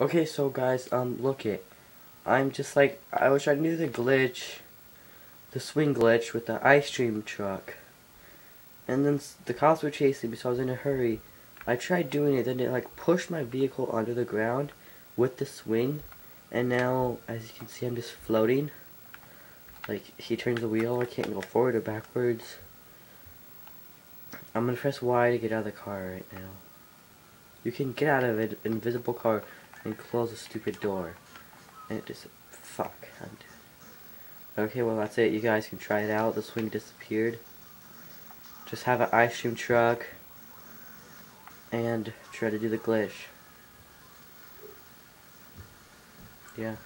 Okay, so guys, um, look it. I'm just like, I trying to do the glitch, the swing glitch with the ice cream truck. And then the cops were chasing me, so I was in a hurry. I tried doing it, then it like pushed my vehicle under the ground with the swing. And now, as you can see, I'm just floating. Like, he turns the wheel, I can't go forward or backwards. I'm gonna press Y to get out of the car right now. You can get out of an invisible car and close the stupid door. And it just, fuck. Okay, well that's it. You guys can try it out. The swing disappeared. Just have an ice cream truck and try to do the glitch. Yeah.